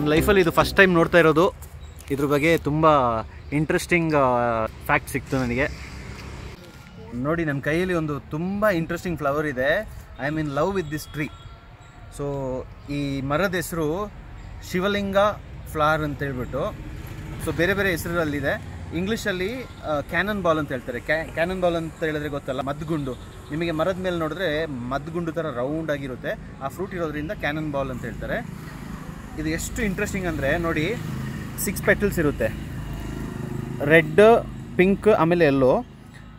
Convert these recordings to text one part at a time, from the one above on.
ನನ್ನ ಲೈಫಲ್ಲಿ ಇದು ಫಸ್ಟ್ ಟೈಮ್ ನೋಡ್ತಾ ಇರೋದು. ಇದ್ರ ಬಗ್ಗೆ ತುಂಬ ಇಂಟ್ರೆಸ್ಟಿಂಗ್ ಫ್ಯಾಕ್ಟ್ ಸಿಕ್ತು ನನಗೆ. ನೋಡಿ ನನ್ನ ಕೈಯಲ್ಲಿ ಒಂದು ತುಂಬ ಇಂಟ್ರೆಸ್ಟಿಂಗ್ ಫ್ಲವರ್ ಇದೆ. I mean love with this tree so ಈ ಮರದ ಹೆಸರು ಶಿವಲಿಂಗ ಫ್ಲವರ್ ಅಂತ ಹೇಳ್ಬಿಟ್ಟು. ಸೊ ಬೇರೆ ಬೇರೆ ಹೆಸರಲ್ಲಿದೆ. ಇಂಗ್ಲೀಷಲ್ಲಿ ಕ್ಯಾನನ್ ಬಾಲ್ ಅಂತ ಹೇಳ್ತಾರೆ. ಕ್ಯಾನನ್ ಬಾಲ್ ಅಂತ ಹೇಳಿದ್ರೆ ಗೊತ್ತಲ್ಲ, ಮದ್ಗುಂಡು. ನಿಮಗೆ ಮರದ ಮೇಲೆ ನೋಡಿದ್ರೆ ಮದ್ಗುಂಡು ಥರ ರೌಂಡ್ ಆಗಿರುತ್ತೆ. ಆ ಫ್ರೂಟ್ ಇರೋದ್ರಿಂದ ಕ್ಯಾನನ್ ಬಾಲ್ ಅಂತ ಹೇಳ್ತಾರೆ. ಇದು ಎಷ್ಟು ಇಂಟ್ರೆಸ್ಟಿಂಗ್ ಅಂದರೆ ನೋಡಿ ಸಿಕ್ಸ್ ಪೆಟಲ್ಸ್ ಇರುತ್ತೆ. ರೆಡ್ ಪಿಂಕ್ ಆಮೇಲೆ ಎಲ್ಲೋ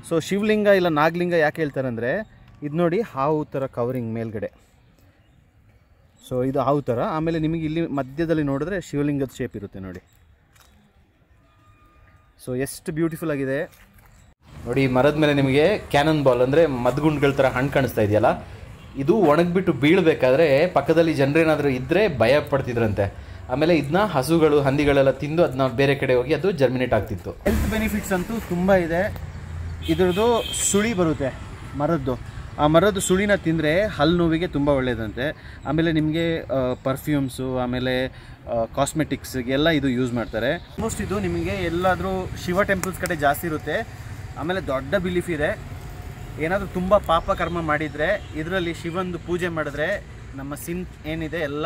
ಸೊ ಶಿವಲಿಂಗ ಇಲ್ಲ ನಾಗಲಿಂಗ ಯಾಕೆ ಹೇಳ್ತಾರೆ ಅಂದರೆ ಇದು ನೋಡಿ ಹಾವು ಥರ ಕವರಿಂಗ್ ಮೇಲ್ಗಡೆ. ಸೊ ಇದು ಹಾವು ಥರ ಆಮೇಲೆ ನಿಮಗೆ ಇಲ್ಲಿ ಮಧ್ಯದಲ್ಲಿ ನೋಡಿದ್ರೆ ಶಿವಲಿಂಗದ ಶೇಪ್ ಇರುತ್ತೆ ನೋಡಿ. ಸೊ ಎಷ್ಟು ಬ್ಯೂಟಿಫುಲ್ ಆಗಿದೆ. ನೋಡಿ ಮರದ ಮೇಲೆ ನಿಮಗೆ ಕ್ಯಾನನ್ ಬಾಲ್ ಅಂದರೆ ಮದ್ಗುಂಡ್ಗಳ ಥರ ಹಣ್ಣು ಕಾಣಿಸ್ತಾ ಇದೆಯಲ್ಲ? ಇದು ಒಣಗಿಬಿಟ್ಟು ಬೀಳಬೇಕಾದ್ರೆ ಪಕ್ಕದಲ್ಲಿ ಜನರೇನಾದರೂ ಇದ್ದರೆ ಭಯ ಪಡ್ತಿದ್ರಂತೆ. ಆಮೇಲೆ ಇದನ್ನ ಹಸುಗಳು, ಹಂದಿಗಳೆಲ್ಲ ತಿಂದು ಅದನ್ನ ಬೇರೆ ಕಡೆ ಹೋಗಿ ಅದು ಜರ್ಮಿನೇಟ್ ಆಗ್ತಿತ್ತು. ಹೆಲ್ತ್ ಬೆನಿಫಿಟ್ಸ್ ಅಂತೂ ತುಂಬ ಇದೆ. ಇದ್ರದ್ದು ಸುಳಿ ಬರುತ್ತೆ, ಮರದ್ದು. ಆ ಮರದ ಸುಳಿನ ತಿಂದರೆ ಹಲ್ಲು ನೋವಿಗೆ ತುಂಬ ಒಳ್ಳೆಯದಂತೆ ಆಮೇಲೆ ನಿಮಗೆ ಪರ್ಫ್ಯೂಮ್ಸು ಆಮೇಲೆ ಕಾಸ್ಮೆಟಿಕ್ಸ್ಗೆಲ್ಲ ಇದು ಯೂಸ್ ಮಾಡ್ತಾರೆ. ಆಲ್ಮೋಸ್ಟ್ ಇದು ನಿಮಗೆ ಎಲ್ಲಾದರೂ ಶಿವ ಟೆಂಪಲ್ಸ್ ಕಡೆ ಜಾಸ್ತಿ ಇರುತ್ತೆ. ಆಮೇಲೆ ದೊಡ್ಡ ಬಿಲೀಫ್ ಇದೆ. ಏನಾದರೂ ತುಂಬ ಪಾಪ ಕರ್ಮ ಮಾಡಿದರೆ ಇದರಲ್ಲಿ ಶಿವಂದು ಪೂಜೆ ಮಾಡಿದ್ರೆ ನಮ್ಮ ಸಿನ್ ಏನಿದೆ ಎಲ್ಲ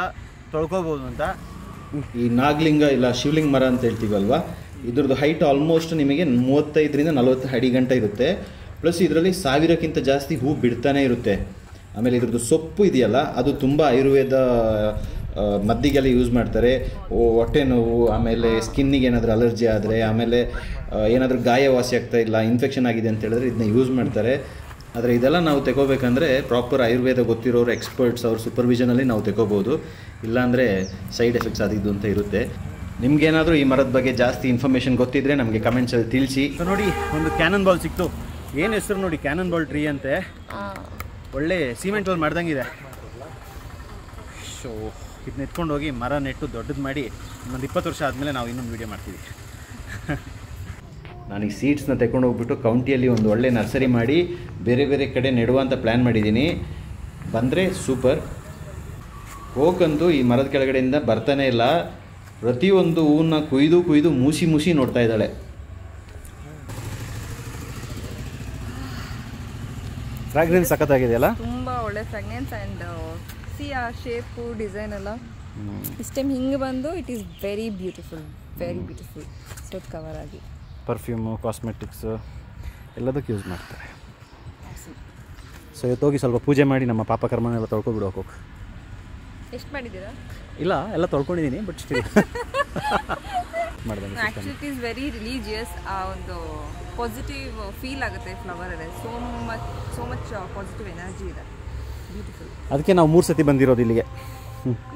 ತೊಳ್ಕೋಬೋದು ಅಂತ. ಈ ನಾಗಲಿಂಗ ಇಲ್ಲ ಶಿವಲಿಂಗ ಮರ ಅಂತ ಹೇಳ್ತೀವಲ್ವಾ? ಇದ್ರದ್ದು ಹೈಟ್ ಆಲ್ಮೋಸ್ಟ್ ನಿಮಗೆ ಮೂವತ್ತೈದರಿಂದ ನಲವತ್ತು ಅಡಿ ಗಂಟ ಇರುತ್ತೆ. ಪ್ಲಸ್ ಇದರಲ್ಲಿ ಸಾವಿರಕ್ಕಿಂತ ಜಾಸ್ತಿ ಹೂ ಬಿಡ್ತಾನೆ ಇರುತ್ತೆ. ಆಮೇಲೆ ಇದ್ರದ್ದು ಸೊಪ್ಪು ಇದೆಯಲ್ಲ, ಅದು ತುಂಬ ಆಯುರ್ವೇದ ಮದ್ದಿಗೆಲ್ಲ ಯೂಸ್ ಮಾಡ್ತಾರೆ. ಓ- ಹೊಟ್ಟೆ ನೋವು ಆಮೇಲೆ ಸ್ಕಿನ್ನಿಗೆ ಏನಾದರೂ ಅಲರ್ಜಿ ಆದರೆ ಆಮೇಲೆ ಏನಾದರೂ ಗಾಯ ವಾಸಿ ಆಗ್ತಾ ಇಲ್ಲ ಇನ್ಫೆಕ್ಷನ್ ಆಗಿದೆ ಅಂತ ಹೇಳಿದ್ರೆ ಇದನ್ನ ಯೂಸ್ ಮಾಡ್ತಾರೆ. ಆದರೆ ಇದೆಲ್ಲ ನಾವು ತಗೋಬೇಕಂದ್ರೆ ಪ್ರಾಪರ್ ಆಯುರ್ವೇದ ಗೊತ್ತಿರೋರು ಎಕ್ಸ್ಪರ್ಟ್ಸ್ ಅವ್ರ ಸೂಪರ್ವಿಷನಲ್ಲಿ ನಾವು ತಗೋಬೋದು. ಇಲ್ಲಾಂದರೆ ಸೈಡ್ ಎಫೆಕ್ಟ್ಸ್ ಅದಿದ್ದು ಅಂತ ಇರುತ್ತೆ. ನಿಮ್ಗೇನಾದರೂ ಈ ಮರದ ಬಗ್ಗೆ ಜಾಸ್ತಿ ಇನ್ಫಾರ್ಮೇಷನ್ ಗೊತ್ತಿದ್ರೆ ನಮಗೆ ಕಮೆಂಟ್ಸಲ್ಲಿ ತಿಳಿಸಿ. ನೋಡಿ ಒಂದು ಕ್ಯಾನನ್ ಬಾಲ್ ಸಿಕ್ತು. ಏನು ಹೆಸರು ನೋಡಿ ಕ್ಯಾನನ್ ಬಾಲ್ ಟ್ರೀ ಅಂತೆ ಒಳ್ಳೆ ಸಿಮೆಂಟ್ ಅಲ್ಲಿ ಮಾಡ್ದಂಗಿದೆ. ಸೊ ಇದನ್ನ ಎತ್ಕೊಂಡು ಹೋಗಿ ಮರ ನೆಟ್ಟು ದೊಡ್ಡದು ಮಾಡಿ ಇನ್ನೊಂದು ಇಪ್ಪತ್ತು ವರ್ಷ ಆದಮೇಲೆ ನಾವು ಇನ್ನೊಂದು ವೀಡಿಯೋ ಮಾಡ್ತೀವಿ. ನಾನು ಈ ಸೀಡ್ಸ್ನ ತಗೊಂಡು ಹೋಗ್ಬಿಟ್ಟು ಕೌಂಟಿಯಲ್ಲಿ ಒಂದು ಒಳ್ಳೆ ನರ್ಸರಿ ಮಾಡಿ ಬೇರೆ ಬೇರೆ ಕಡೆ ನೆಡುವಂಥ ಅಂತ ಪ್ಲ್ಯಾನ್ ಮಾಡಿದ್ದೀನಿ. ಬಂದರೆ ಸೂಪರ್ ಹೋಗಂತೂ ಈ ಮರದ ಕೆಳಗಡೆಯಿಂದ ಬರ್ತಾನೆ ಇಲ್ಲ. ಪ್ರತಿಯೊಂದು ಹೂವನ್ನ ಕುಯ್ದು ಕುಯ್ದು ಮೂಸಿ ಮೂಸಿ ನೋಡ್ತಾ ಇದ್ದಾಳೆ. ಫ್ರಾಗ್ರೆನ್ಸ್ ಸಖತ್ತಾಗಿದೆಯಲ್ಲ? ತುಂಬ ಒಳ್ಳೆ ಫ್ರಾಗ್ರೆನ್ಸ್ ಆ್ಯಂಡ್ ಸಿ ಆ ಶೇಪು ಡಿಸೈನ್ ಎಲ್ಲ. ಇಸ್ ಟೈಮ್ ಹಿಂಗೆ ಬಂದು it is very beautiful very beautiful step cover ಆಗಿ. ಪರ್ಫ್ಯೂಮು ಕಾಸ್ಮೆಟಿಕ್ಸು ಎಲ್ಲದಕ್ಕೆ ಯೂಸ್ ಮಾಡ್ತಾರೆ. ಸೊ ಇವತ್ತು ಹೋಗಿ ಸ್ವಲ್ಪ ಪೂಜೆ ಮಾಡಿ ನಮ್ಮ ಪಾಪ ಕರ್ಮನೆಲ್ಲ ತೊಳ್ಕೊಬಿಡು ಹೋಗೋಕೆ. ಎಷ್ಟು ಮಾಡಿದ್ದೀರಾ? ಇಲ್ಲ ಎಲ್ಲ ತೊಳ್ಕೊಂಡಿದ್ದೀನಿ ಬಟ್ ಸ್ಟಿಲ್ ಮಾಡಿದೆ actually it is very religious ಆ ಒಂದು ಪಾಸಿಟಿವ್ ಫೀಲ್ ಆಗುತ್ತೆ ಫ್ಲವರ್ ಇದೆ. So much so much positive energy ಇದೆ. ಬ್ಯೂಟಿಫುಲ್ ಅದಕ್ಕೆ ನಾವು ಮೂರು ಸತಿ ಬಂದಿರೋದು ಇಲ್ಲಿಗೆ. ಹ್ಞೂ